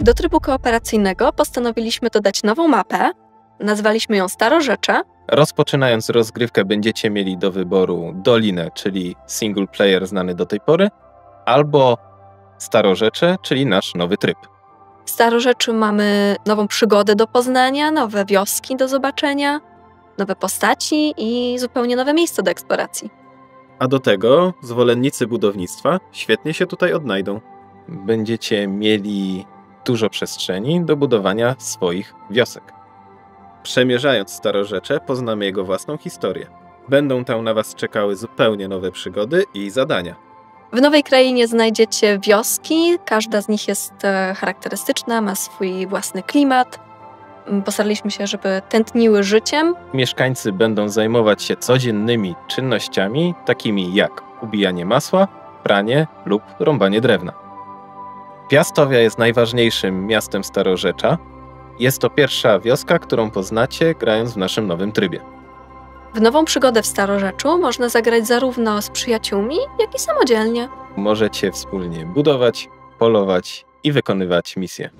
Do trybu kooperacyjnego postanowiliśmy dodać nową mapę. Nazwaliśmy ją Starorzecze. Rozpoczynając rozgrywkę będziecie mieli do wyboru Dolinę, czyli single player znany do tej pory, albo Starorzecze, czyli nasz nowy tryb. W Starorzeczy mamy nową przygodę do poznania, nowe wioski do zobaczenia, nowe postaci i zupełnie nowe miejsce do eksploracji. A do tego zwolennicy budownictwa świetnie się tutaj odnajdą. Będziecie mieli dużo przestrzeni do budowania swoich wiosek. Przemierzając Starorzecze, poznamy jego własną historię. Będą tam na Was czekały zupełnie nowe przygody i zadania. W nowej krainie znajdziecie wioski, każda z nich jest e, charakterystyczna, ma swój własny klimat. Postaraliśmy się, żeby tętniły życiem. Mieszkańcy będą zajmować się codziennymi czynnościami, takimi jak ubijanie masła, pranie lub rąbanie drewna. Piastowia jest najważniejszym miastem Starorzecza. Jest to pierwsza wioska, którą poznacie grając w naszym nowym trybie. W nową przygodę w Starorzeczu można zagrać zarówno z przyjaciółmi, jak i samodzielnie. Możecie wspólnie budować, polować i wykonywać misje.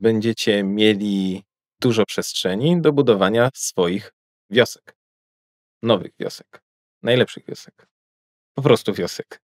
Będziecie mieli dużo przestrzeni do budowania swoich wiosek. Nowych wiosek. Najlepszych wiosek. Po prostu wiosek.